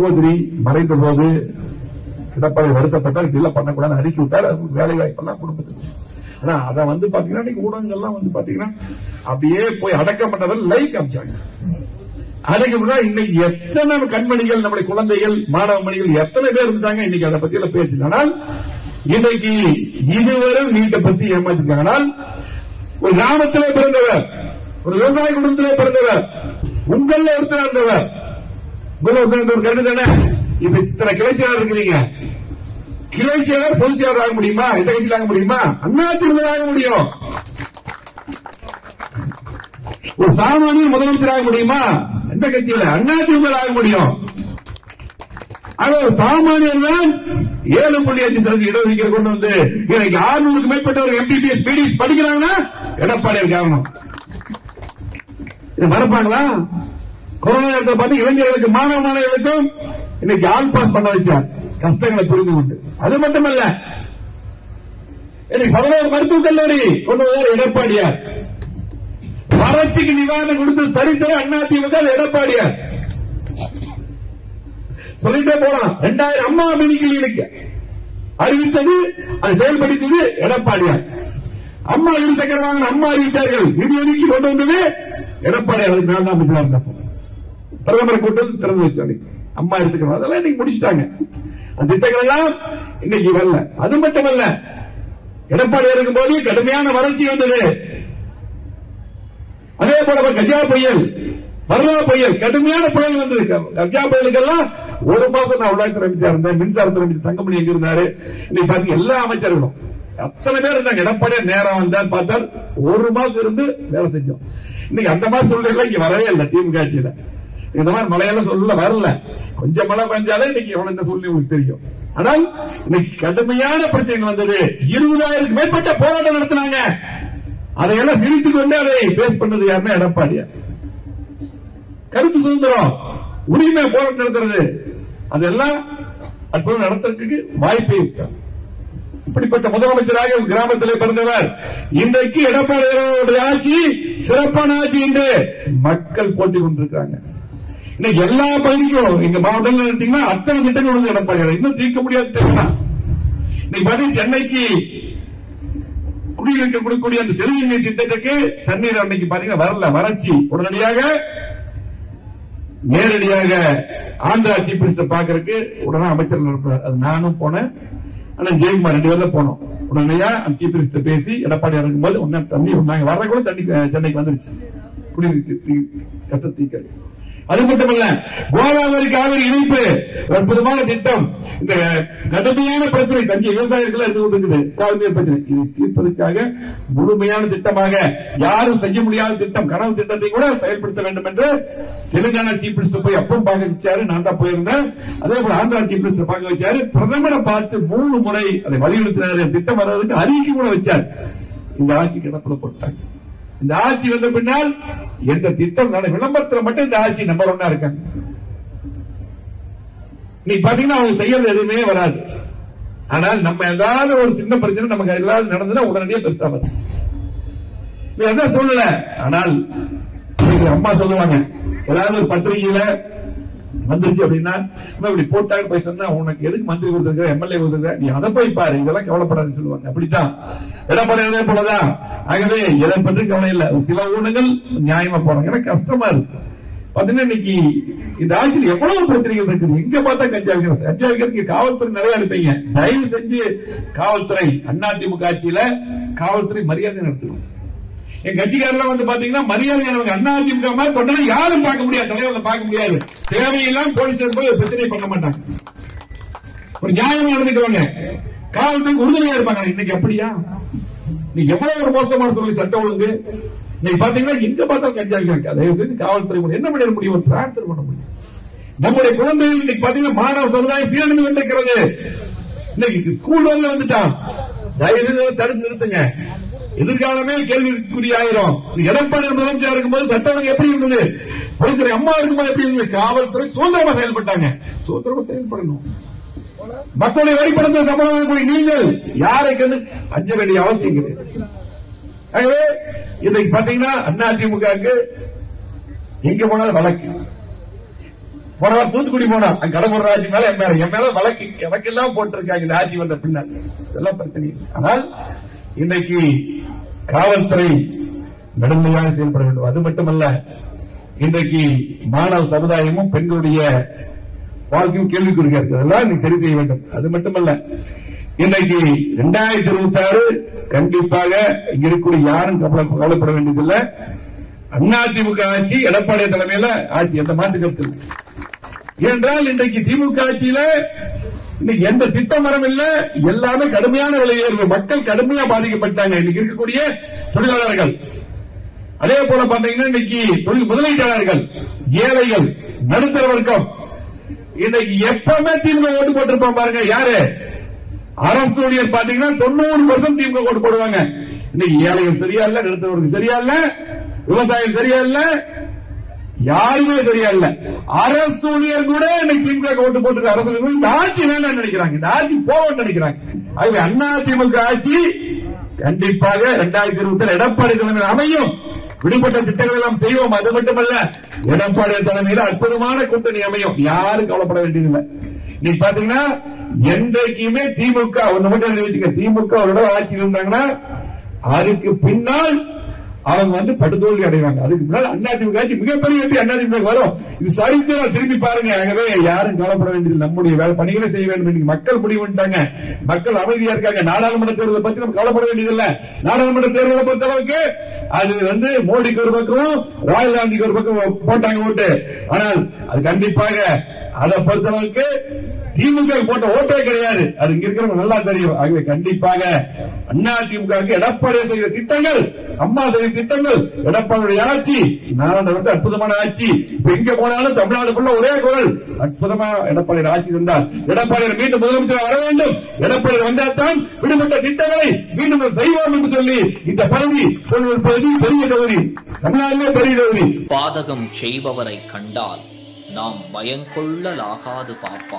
சகோதரி மறைந்த போது எடப்பாடி வருத்தப்பட்டால் இப்படி பண்ணக்கூடாது அறிக்கை விட்டார் அது வேலை வாய்ப்பெல்லாம் குடும்பத்துக்கு ஆனா அத வந்து பாத்தீங்கன்னா இன்னைக்கு ஊடகங்கள்லாம் வந்து பாத்தீங்கன்னா அப்படியே போய் அடக்கப்பட்டவர் லைக் காமிச்சாங்க. அதுக்கு முன்னாடி இன்னைக்கு எத்தனை கண்மணிகள் நம்முடைய குழந்தைகள் மாணவ மணிகள் எத்தனை பேர் இருந்தாங்க இன்னைக்கு அதை பத்தி எல்லாம் பேச்சு ஆனால் இன்னைக்கு இதுவரை நீட்டை பத்தி ஏமாத்திருக்காங்க ஆனால் ஒரு கிராமத்திலே பிறந்தவர் ஒரு விவசாய குடும்பத்திலே பிறந்தவர் உங்கள ஒருத்தர் இருந்தவர் ஒரு கருத்து தானே? இப்ப இத்தனை கிளைச்சியாளர் இருக்கிறீங்க. கிளைச்சியாளர் பொதுச் செயலர் ஆக முடியுமா? எந்த கட்சியில் ஆக முடியுமா? அண்ணா திருமணம் ஆக முடியும். ஒரு சாமானியர் முதலமைச்சர் ஆக முடியுமா? எந்த கட்சியில? அண்ணா திமுக ஆக முடியும். ஆக ஒரு சாமானியர் தான் ஏழு புள்ளி அஞ்சு சதவீத இடஒதுக்கீடு கொண்டு வந்து இன்னைக்கு ஆறுநூறுக்கு மேற்பட்டவர் எம்பிபிஎஸ் பிடிஎஸ் படிக்கிறாங்கன்னா எடப்பாடியார் காரணம் இது மறப்பாங்களா? கொரோனா நேரத்தில் பார்த்து இளைஞர்களுக்கு மாணவ மாணவர்களுக்கும் இன்னைக்கு ஆல் பாஸ் பண்ண வச்சார். கஷ்டங்களை புரிந்து கொண்டு. அது மட்டுமல்ல இன்னைக்கு பதினோரு மருத்துவக் கல்லூரி கொண்டு வந்தார் எடப்பாடியார். வறட்சிக்கு நிவாரணம் கொடுத்து சரித்திரம் அதிமுக எடப்பாடியார். சொல்லிட்டே போலாம். ரெண்டாயிரம் அம்மா மினிக்கில் இருக்கு அறிவித்தது அது செயல்படுத்தியது எடப்பாடியார். அம்மா இரு சக்கர அம்மா அறிவித்தார்கள் நிதி ஒதுக்கி கொண்டு வந்தது எடப்பாடியார். அதுக்கு இருந்தப்போ. பிரதமர் கூட்டம் திறந்து வச்சாங்க அம்மா எடுத்துக்கணும். அதெல்லாம் இன்னைக்கு முடிச்சிட்டாங்க. அந்த திட்டங்கள் எல்லாம் இன்னைக்கு வரல. அது மட்டுமல்ல எடப்பாடி இருக்கும்போது கடுமையான வறட்சி வந்தது. அதே போல கஜா புயல் வரலா புயல் கடுமையான புயல் வந்தது. கஜா புயலுக்கெல்லாம் ஒரு மாசம் நான் உள்ளாட்சி அமைச்சர் இருந்தேன். மின்சாரத்துறை அமைச்சர் தங்கமணி எங்க இருந்தாரு? இன்னைக்கு பாத்தீங்க எல்லா அமைச்சர்களும். அத்தனை பேர் இருந்தாங்க. எடப்பாடியா நேரம் வந்தார் பார்த்தார். ஒரு மாசம் இருந்து வேலை செஞ்சோம். இன்னைக்கு அந்த மாதிரி சூழ்நிலை இங்க வரவே இல்லை திமுக ஆட்சியில இந்த மாதிரி மழையெல்லாம் சொல்ல வரல. கொஞ்சம் மழை பெஞ்சாலே இன்னைக்கு எவ்வளவு இந்த சூழ்நிலை உங்களுக்கு தெரியும். ஆனால் இன்னைக்கு கடுமையான பிரச்சனைகள் வந்தது. இருபதாயிரத்துக்கு மேற்பட்ட போராட்டம் நடத்தினாங்க. அதையெல்லாம் சிரித்துக் கொண்டு அதை பேஸ் பண்ணது யாருன்னா எடப்பாடியார். கருத்து சுதந்திரம் உரிமை போராட்டம் நடத்துறது. அதெல்லாம் அற்புதம் நடத்துறதுக்கு வாய்ப்பை விட்டார் இப்படிப்பட்ட முதலமைச்சராக கிராமத்தில் பிறந்தவர் இன்றைக்கு எடப்பாடி ஆட்சி சிறப்பான ஆட்சி என்று மக்கள் போட்டி கொண்டிருக்கிறாங்க. இன்னைக்கு எல்லா பகுதிக்கும் எங்க மாவட்டங்கள் எடுத்தீங்கன்னா அத்தனை திட்டங்கள் வந்து எடப்பாடி இன்னும் தீர்க்க முடியாத திட்டம் இன்னைக்கு பாத்தீங்கன்னா சென்னைக்கு குடியிருக்க கொடுக்கக்கூடிய அந்த தெளிவு நீர் திட்டத்துக்கு தண்ணீர் அன்னைக்கு பாத்தீங்கன்னா வரல. வறட்சி. உடனடியாக நேரடியாக ஆந்திரா சீஃப் மினிஸ்டர் பாக்குறதுக்கு உடனே அமைச்சர் நடப்பார் அது நானும் போனேன். ஆனா ஜெயக்குமார் ரெண்டு பேர்ல போனோம். உடனடியா அந்த சீஃப் மினிஸ்டர் பேசி எடப்பாடி இருக்கும்போது உடனே தண்ணி நாங்க வர கூட தண்ணி சென்னைக்கு வந்துருச்சு. குடிநீர் தி- கஷ்ட தீக்கிறது அது மட்டுமல்ல கோதாவரி காவிரி இணைப்பு அற்புதமான திட்டம். இந்த கடுமையான பிரச்சனை தஞ்சை விவசாயிகள் இருந்து கொண்டிருக்குது. காவிரி பிரச்சனை. தீர்ப்பதற்காக முழுமையான திட்டமாக யாரும் செய்ய முடியாத திட்டம் கனவு திட்டத்தை கூட செயல்படுத்த வேண்டும் என்று தெலுங்கானா சீஃப் மினிஸ்டர் போய் அப்பவும் பார்க்க வச்சாரு. நான் தான் போயிருந்தேன். அதே போல ஆந்திரா சீஃப் மினிஸ்டர் பார்க்க வச்சாரு. பிரதமரை பார்த்து மூணு முறை அதை வலியுறுத்தினாரு. திட்டம் வர்றதுக்கு அறிக்கை கூட வச்சார். இந்த ஆட்சி கிடப்பில் போட்டாங்க. இந்த ஆட்சி வந்த பின்னால் எந்த திட்டம் விளம்பரத்தில் விளம்பரத்துல மட்டும் இந்த ஆட்சி நம்பர் ஒன்னா இருக்காங்க நீ பாத்தீங்கன்னா அவங்க செய்யறது எதுவுமே வராது. ஆனால் நம்ம ஏதாவது ஒரு சின்ன பிரச்சனை நமக்கு எல்லாரும் நடந்ததுன்னா உடனடியே பெருசா வரும். நீ அதான் சொல்லல. ஆனால் அம்மா சொல்லுவாங்க ஏதாவது ஒரு பத்திரிகையில வந்துருச்சு அப்படின்னா இப்படி போட்டாங்க போய் சொன்னா உனக்கு எதுக்கு மந்திரி கொடுத்துருக்க எம்எல்ஏ கொடுத்துருக்க நீ அதை போய் பாரு இதெல்லாம் கவலைப்படாதுன்னு சொல்லுவாங்க. அப்படித்தான். எடப்பாடி அதே போலதான். ஆகவே எதை பற்றி கவலை இல்ல. சில ஊனங்கள் நியாயமா போறாங்க. எனக்கு கஷ்டமா இருக்கு. பாத்தீங்கன்னா இன்னைக்கு இந்த ஆட்சியில் எவ்வளவு பிரச்சனைகள் இருக்குது. எங்க பார்த்தா கஞ்சா விற்கிறது கஞ்சா விற்கிறதுக்கு காவல்துறை நிறைய இருப்பீங்க தயவு செஞ்சு காவல்துறை அதிமுக ஆட்சியில காவல்துறை மரியாதை நடத்தணும். என் கட்சிக்காரெல்லாம் வந்து பாத்தீங்கன்னா மரியாதையானவங்க அண்ணா அதிமுக மாதிரி தொடர்ந்து யாரும் பார்க்க முடியாது தலைவர்களை பார்க்க முடியாது. தேவையெல்லாம் போலீஸ் போய் பிரச்சனை பண்ண மாட்டாங்க. ஒரு நியாயமா நடந்துக்குவாங்க காவல்துறைக்கு உறுதுணையா இருப்பாங்க. இன்னைக்கு அப்படியா? நீ எவ்வளவு ஒரு மோசமான சொல்லி சட்டம் ஒழுங்கு? நீ பாத்தீங்கன்னா இங்க பார்த்தாலும் கஞ்சா இருக்காங்க. தயவு செய்து காவல்துறை என்ன பண்ணிட முடியும்? ஒரு பிரார்த்தனை பண்ண முடியும். நம்முடைய குழந்தைகள் இன்னைக்கு பாத்தீங்கன்னா மாணவ சமுதாயம் சீரழிந்து கொண்டிருக்கிறது இன்னைக்கு ஸ்கூல் வந்து வந்துட்டான். தயவு செய்து தடுத்து நிறுத்துங்க. எதிர்காலமே கேள்விக்குறி ஆயிரும் எடப்பாடி முதலமைச்சர் இருக்கும்போது சட்டம் ஒழுங்கு எப்படி இருந்தது? பொதுத்துறை அம்மா இருக்கும்போது எப்படி இருந்தது? காவல்துறை சுதந்திரமா செயல்பட்டாங்க. சுதந்திரமா செயல்படணும். மக்களுடைய வரிப்பணத்தை சம்பளம் நீங்கள் யாரை கண்டு அஞ்ச வேண்டிய அவசியம் கிடையாது. ஆகவே இன்னைக்கு பாத்தீங்கன்னா அதிமுகவுக்கு எங்க போனாலும் வழக்கு. போன வாரம் தூத்துக்குடி போனா அங்க கடம்பூர் ராஜி மேல என் மேல என் மேல வழக்கு. கணக்கெல்லாம் போட்டிருக்காங்க. இந்த ஆட்சி வந்த பின்னர். இதெல்லாம் பிரச்சனை ஆனால் இன்றைக்கு காவல்துறை நடுநிலையாக செயல்பட வேண்டும் அது மட்டுமல்ல இன்றைக்கு மாணவ சமுதாயமும் பெண்களுடைய வாழ்க்கையும் கேள்விக்குறியா இருக்கு அதெல்லாம் சரி செய்ய வேண்டும். அது மட்டுமல்ல இன்னைக்கு இரண்டாயிரத்தி இருபத்தி ஆறு கண்டிப்பாக இங்க இருக்கக்கூடிய யாரும் கவலைப்பட வேண்டியதில்லை. அதிமுக ஆட்சி எடப்பாடி தலைமையில ஆட்சி. எந்த மாற்று கருத்து இல்லை. ஏனென்றால் இன்றைக்கு திமுக ஆட்சியில இன்னைக்கு எந்த திட்டம் வரம் இல்ல எல்லாமே கடுமையான விலை உயர்வு மக்கள் கடுமையா பாதிக்கப்பட்டாங்க. இன்னைக்கு இருக்கக்கூடிய தொழிலாளர்கள். அதே போல பாத்தீங்கன்னா இன்னைக்கு தொழில் முதலீட்டாளர்கள் ஏழைகள் நடுத்தர வர்க்கம். இன்னைக்கு எப்பவுமே திமுக ஓட்டு போட்டிருப்போம் பாருங்க. யாரு? அரசு ஊழியர் பாத்தீங்கன்னா தொண்ணூறு பர்சன்ட் திமுக ஓட்டு போடுவாங்க. இன்னைக்கு ஏழைகள் சரியா இல்ல நடுத்தரவர்கள் சரியா இல்ல விவசாயம் சரியா இல்ல யாருமே சரியா இல்ல அரசு ஊழியர் கூட இன்னைக்கு திமுக ஓட்டு போட்டு அரசு இந்த ஆட்சி வேண்டாம் நினைக்கிறாங்க. இந்த ஆட்சி போகணும்னு நினைக்கிறாங்க. ஆகவே அண்ணா திமுக ஆட்சி கண்டிப்பாக இரண்டாயிரத்தி இருபத்தி எடப்பாடி தலைமையில் அமையும். விடுபட்ட திட்டங்களை எல்லாம் செய்வோம். அது மட்டுமல்ல எடப்பாடி தலைமையில் அற்புதமான கூட்டணி அமையும். யாரும் கவலைப்பட வேண்டியதில்லை. நீ பாத்தீங்கன்னா என்றைக்குமே திமுக ஒண்ணு மட்டும் திமுக ஒரு ஆட்சி இருந்தாங்கன்னா அதுக்கு பின்னால் அவங்க வந்து படுதோல்வி அடைவாங்க. அதுக்கு முன்னால் அதிமுக மிகப்பெரிய வெற்றி அதிமுக வரும். இது சரித்திரம். திரும்பி பாருங்க. ஆகவே யாரும் கவலைப்பட வேண்டியது நம்முடைய வேலை பணிகளை செய்ய வேண்டும். என்று மக்கள் முடிவு பண்ணிட்டாங்க மக்கள் அமைதியா இருக்காங்க. நாடாளுமன்ற தேர்தலை பத்தி நம்ம கவலைப்பட வேண்டியதில்லை. நாடாளுமன்ற தேர்தலை பொறுத்தளவுக்கு அது வந்து மோடிக்கு ஒரு பக்கம் ராகுல் காந்திக்கு ஒரு பக்கம் போட்டாங்க ஓட்டு. ஆனால் அது கண்டிப்பாக அதை பொறுத்தளவுக்கு திமுக போட்ட ஓட்டே கிடையாது. அது இங்க இருக்கிறவங்க நல்லா தெரியும். ஆகவே கண்டிப்பாக அண்ணா திமுக எடப்பாடி செய்த திட்டங்கள் அம்மா செய்த திட்டங்கள் எடப்பாடியுடைய ஆட்சி நாலாண்டு வந்து அற்புதமான ஆட்சி. எங்க போனாலும் தமிழ்நாடு ஃபுல்லா ஒரே குரல். அற்புதமா எடப்பாடி ஆட்சி இருந்தால் எடப்பாடி மீண்டும் முதலமைச்சர் வர வேண்டும். எடப்பாடி வந்தால்தான் விடுபட்ட திட்டங்களை மீண்டும் செய்வோம் என்று சொல்லி இந்த பகுதி சொல்வது பகுதி பெரிய தொகுதி. தமிழ்நாட்டிலே பெரிய தொகுதி. பாதகம் செய்பவரை கண்டால் நாம் பயங்கொள்ளலாகாது பாப்பா